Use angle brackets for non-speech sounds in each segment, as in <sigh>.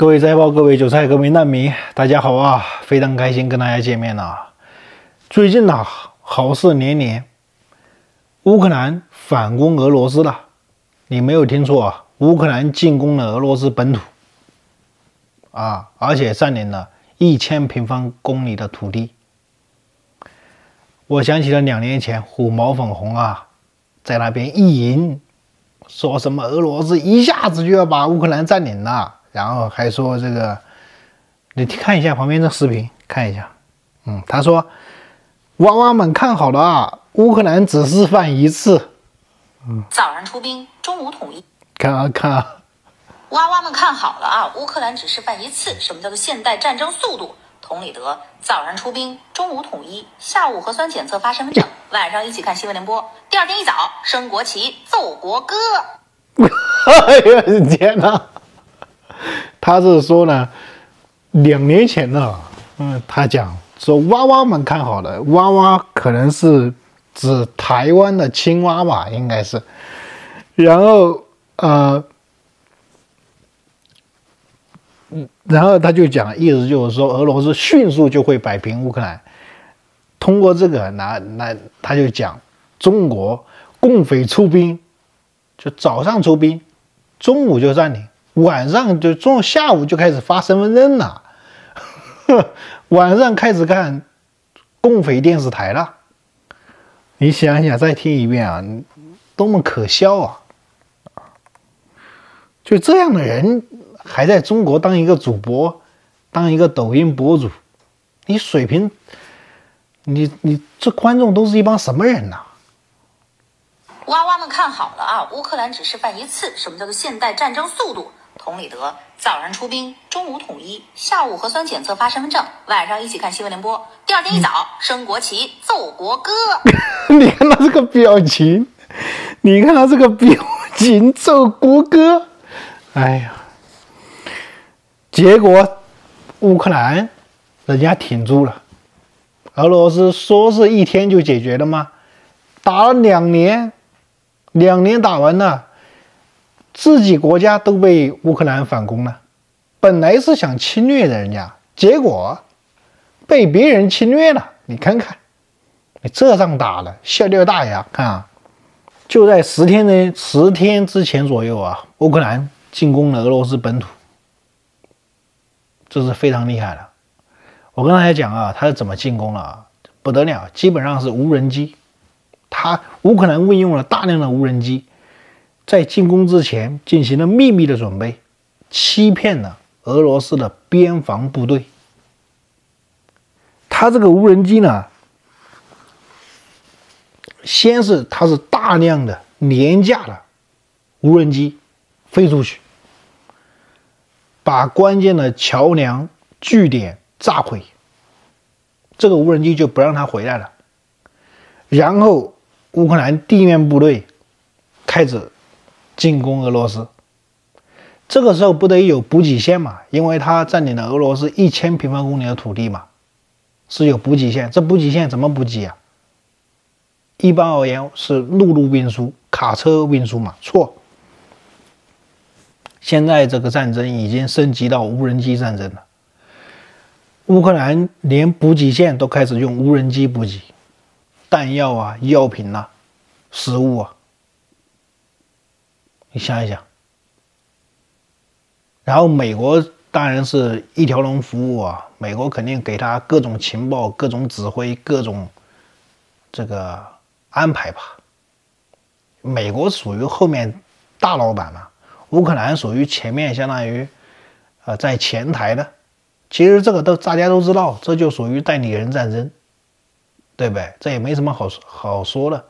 各位财报、各位韭菜、各位难民，大家好啊！非常开心跟大家见面了。最近呢，好事连连，乌克兰反攻俄罗斯了。你没有听错啊，乌克兰进攻了俄罗斯本土啊，而且占领了一千平方公里的土地。我想起了两年前虎毛粉红啊，在那边意淫，说什么俄罗斯一下子就要把乌克兰占领了。然后还说这个，你看一下旁边的视频，看一下，嗯，他说，娃娃们看好了啊，乌克兰只示范一次，嗯，早上出兵，中午统一，看啊看啊，娃娃们看好了啊，乌克兰只示范一次，什么叫做现代战争速度？同理得，早上出兵，中午统一，下午核酸检测发身份证，晚上一起看新闻联播，第二天一早升国旗奏国歌，<laughs> 哎呀天哪！他是说呢，两年前呢，嗯，他讲说娃娃们看好了，娃娃可能是指台湾的青蛙吧，应该是。然后呃，嗯，然后他就讲，意思就是说俄罗斯迅速就会摆平乌克兰。通过这个，那那他就讲中国共匪出兵，就早上出兵，中午就占领。晚上就中下午就开始发身份证了，呵 <laughs> 晚上开始看共匪电视台了。你想想，再听一遍啊，多么可笑啊！就这样的人还在中国当一个主播，当一个抖音博主，你水平，你你这观众都是一帮什么人呐？娃娃们看好了啊，乌克兰只示范一次，什么叫做现代战争速度？同理得，早上出兵，中午统一，下午核酸检测发身份证，晚上一起看新闻联播，第二天一早升国旗奏国歌。<laughs> 你看他这个表情，你看他这个表情奏国歌，哎呀，结果乌克兰人家挺住了，俄罗斯说是一天就解决了吗？打了两年，两年打完了。自己国家都被乌克兰反攻了，本来是想侵略的人家，结果被别人侵略了。你看看，你这仗打了，笑掉大牙！看啊，就在十天的十天之前左右啊，乌克兰进攻了俄罗斯本土，这是非常厉害的。我跟大家讲啊，他是怎么进攻了？不得了，基本上是无人机，他乌克兰运用了大量的无人机。在进攻之前进行了秘密的准备，欺骗了俄罗斯的边防部队。他这个无人机呢，先是它是大量的廉价的无人机飞出去，把关键的桥梁据点炸毁，这个无人机就不让它回来了。然后乌克兰地面部队开始。进攻俄罗斯，这个时候不得有补给线嘛？因为他占领了俄罗斯一千平方公里的土地嘛，是有补给线。这补给线怎么补给啊？一般而言是陆路运输、卡车运输嘛？错。现在这个战争已经升级到无人机战争了。乌克兰连补给线都开始用无人机补给弹药啊、药品呐、食物啊。你想一想，然后美国当然是一条龙服务啊，美国肯定给他各种情报、各种指挥、各种这个安排吧。美国属于后面大老板嘛，乌克兰属于前面相当于呃在前台的。其实这个都大家都知道，这就属于代理人战争，对不对？这也没什么好好说的，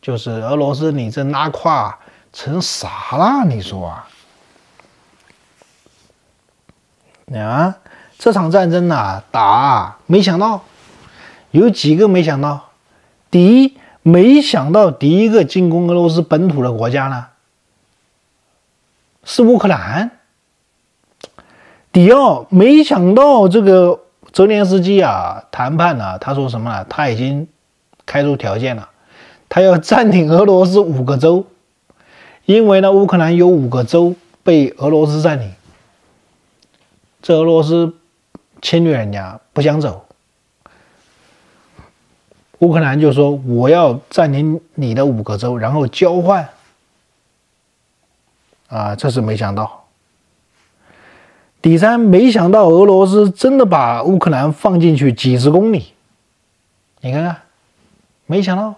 就是俄罗斯你这拉胯。成啥了？你说啊？啊，这场战争呐，打没想到，有几个没想到。第一，没想到第一个进攻俄罗斯本土的国家呢，是乌克兰。第二，没想到这个泽连斯基啊，谈判呢，他说什么呢？他已经开出条件了，他要占领俄罗斯五个州。因为呢，乌克兰有五个州被俄罗斯占领，这俄罗斯侵略人家不想走，乌克兰就说我要占领你的五个州，然后交换。啊，这是没想到。第三，没想到俄罗斯真的把乌克兰放进去几十公里，你看看，没想到。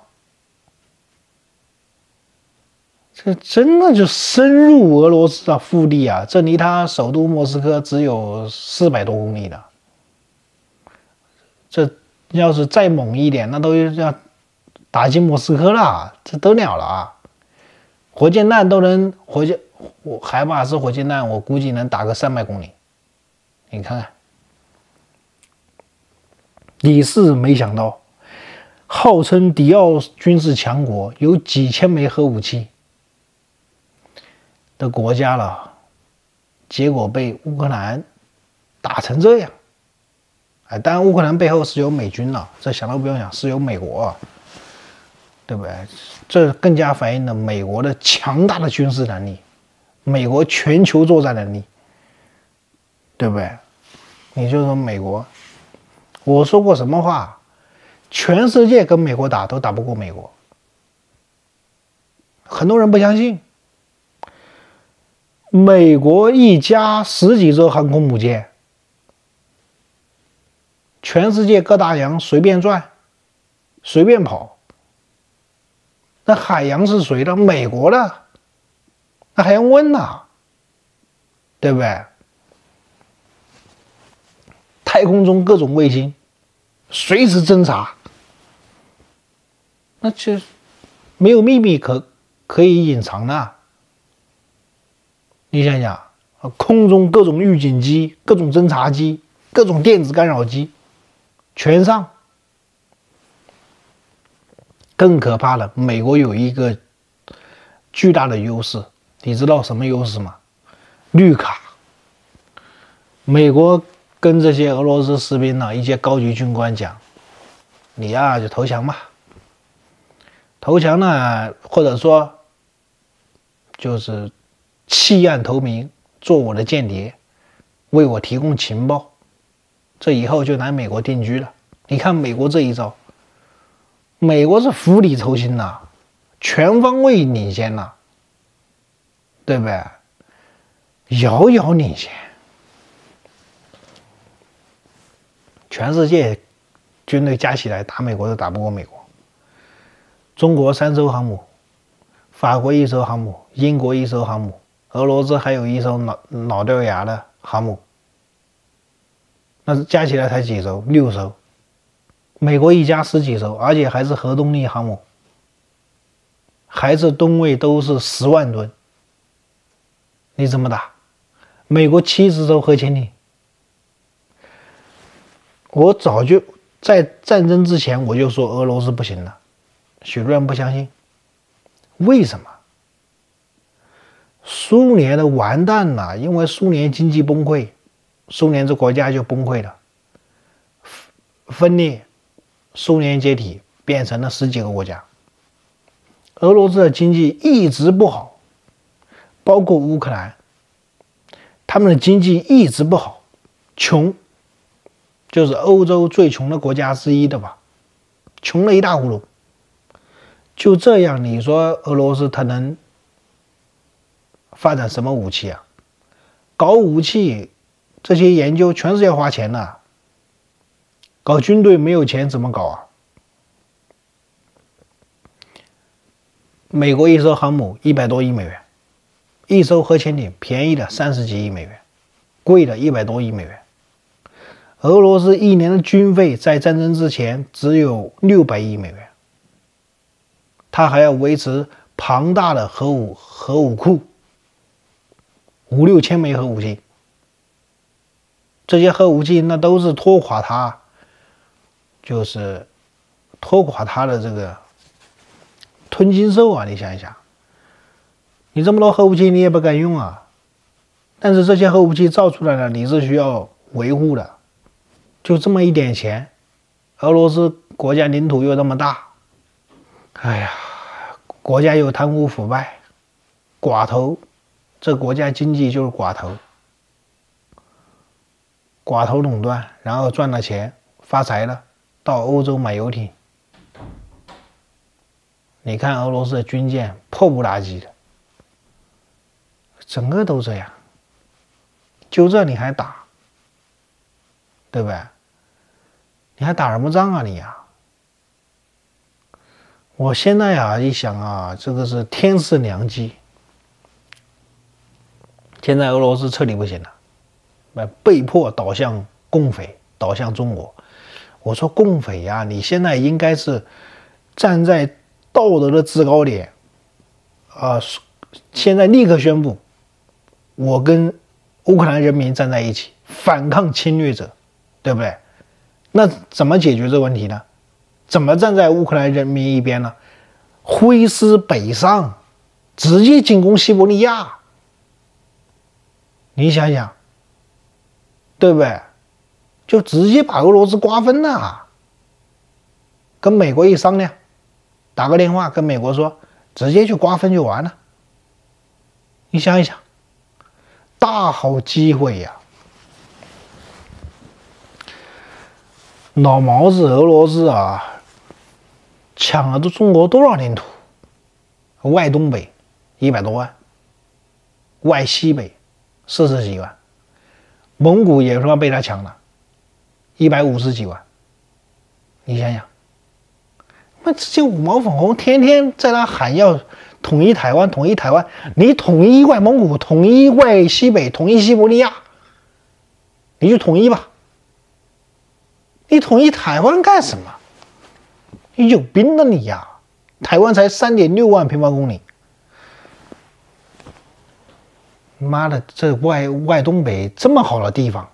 这真的就深入俄罗斯的腹地啊！这离他首都莫斯科只有四百多公里的。这要是再猛一点，那都要打进莫斯科了，这得了了啊！火箭弹都能火箭，我海马斯火箭弹，我估计能打个三百公里。你看看，你是没想到，号称迪奥军事强国，有几千枚核武器。的国家了，结果被乌克兰打成这样，哎，当然乌克兰背后是有美军了，这想都不用想，是有美国，对不对？这更加反映了美国的强大的军事能力，美国全球作战能力，对不对？你就说美国，我说过什么话？全世界跟美国打都打不过美国，很多人不相信。美国一家十几艘航空母舰，全世界各大洋随便转，随便跑。那海洋是谁的？美国的，那还用问呐？对不对？太空中各种卫星，随时侦察，那就没有秘密可可以隐藏的。你想想啊，空中各种预警机、各种侦察机、各种电子干扰机，全上。更可怕的，美国有一个巨大的优势，你知道什么优势吗？绿卡。美国跟这些俄罗斯士兵呢，一些高级军官讲：“你呀，就投降吧。投降呢，或者说就是。”弃暗投明，做我的间谍，为我提供情报，这以后就来美国定居了。你看美国这一招，美国是釜底抽薪呐，全方位领先呐，对不对？遥遥领先，全世界军队加起来打美国都打不过美国。中国三艘航母，法国一艘航母，英国一艘航母。俄罗斯还有一艘老老掉牙的航母，那加起来才几艘？六艘。美国一家十几艘，而且还是核动力航母，还是吨位都是十万吨。你怎么打？美国七十艘核潜艇，我早就在战争之前我就说俄罗斯不行了，许多人不相信，为什么？苏联的完蛋了，因为苏联经济崩溃，苏联这国家就崩溃了，分裂，苏联解体，变成了十几个国家。俄罗斯的经济一直不好，包括乌克兰，他们的经济一直不好，穷，就是欧洲最穷的国家之一的吧，穷了一大葫芦。就这样，你说俄罗斯它能？发展什么武器啊？搞武器，这些研究全是要花钱的。搞军队没有钱怎么搞啊？美国一艘航母一百多亿美元，一艘核潜艇便宜的三十几亿美元，贵的一百多亿美元。俄罗斯一年的军费在战争之前只有六百亿美元，他还要维持庞大的核武核武库。五六千枚核武器，这些核武器那都是拖垮他，就是拖垮他的这个吞金兽啊！你想一想，你这么多核武器你也不敢用啊，但是这些核武器造出来了，你是需要维护的，就这么一点钱，俄罗斯国家领土又那么大，哎呀，国家又贪污腐败，寡头。这国家经济就是寡头，寡头垄断，然后赚了钱发财了，到欧洲买游艇。你看俄罗斯的军舰破不拉几的，整个都这样。就这你还打，对不对？你还打什么仗啊你呀？我现在啊一想啊，这个是天赐良机。现在俄罗斯彻底不行了，那被迫倒向共匪，倒向中国。我说共匪呀，你现在应该是站在道德的制高点，啊，现在立刻宣布，我跟乌克兰人民站在一起，反抗侵略者，对不对？那怎么解决这个问题呢？怎么站在乌克兰人民一边呢？挥师北上，直接进攻西伯利亚。你想想，对不对？就直接把俄罗斯瓜分了。跟美国一商量，打个电话跟美国说，直接就瓜分就完了。你想一想，大好机会呀！老毛子，俄罗斯啊，抢了中国多少领土？外东北一百多万，外西北四十几万，蒙古也说被他抢了，一百五十几万。你想想，那这些五毛粉红天天在那喊要统一台湾，统一台湾，你统一外蒙古，统一外西北，统一西伯利亚，你就统一吧。你统一台湾干什么？你有病了你呀！台湾才三点六万平方公里，妈的，这外外东北这么好的地方，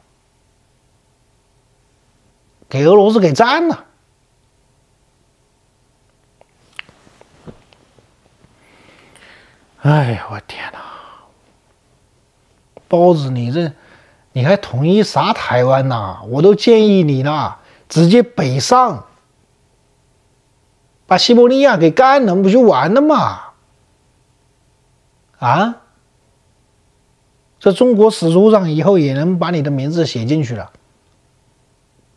给俄罗斯给占了！哎呀，我天哪！包子，你这你还统一啥台湾呐？我都建议你了。直接北上，把西伯利亚给干了，不就完了吗？啊，这中国史书上以后也能把你的名字写进去了。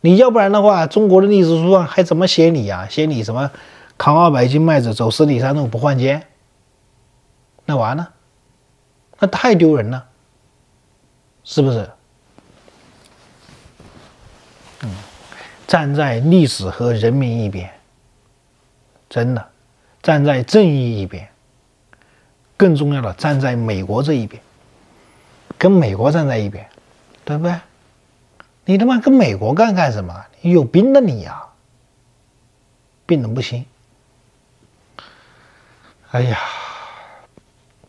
你要不然的话，中国的历史书上还怎么写你呀？写你什么扛二百斤麦子走十里山路不换肩？那完了，那太丢人了，是不是？嗯站在历史和人民一边，真的，站在正义一边。更重要的，站在美国这一边，跟美国站在一边，对不对？你他妈跟美国干干什么？你有病的你呀！病的不行。哎呀，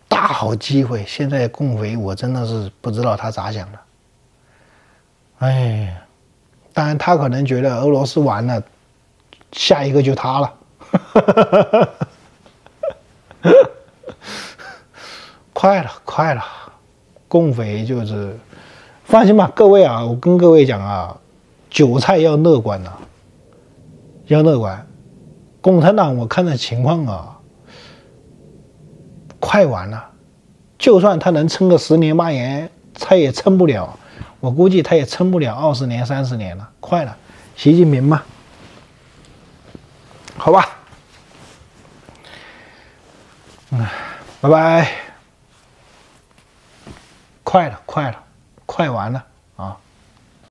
大好机会！现在共匪，我真的是不知道他咋想的。哎。当然，他可能觉得俄罗斯完了，下一个就他了。<laughs> 快了，快了，共匪就是放心吧，各位啊，我跟各位讲啊，韭菜要乐观呐，要乐观。共产党我看的情况啊，快完了，就算他能撑个十年八年，他也撑不了。我估计他也撑不了二十年、三十年了，快了，习近平嘛，好吧，嗯，拜拜，快了，快了，快完了！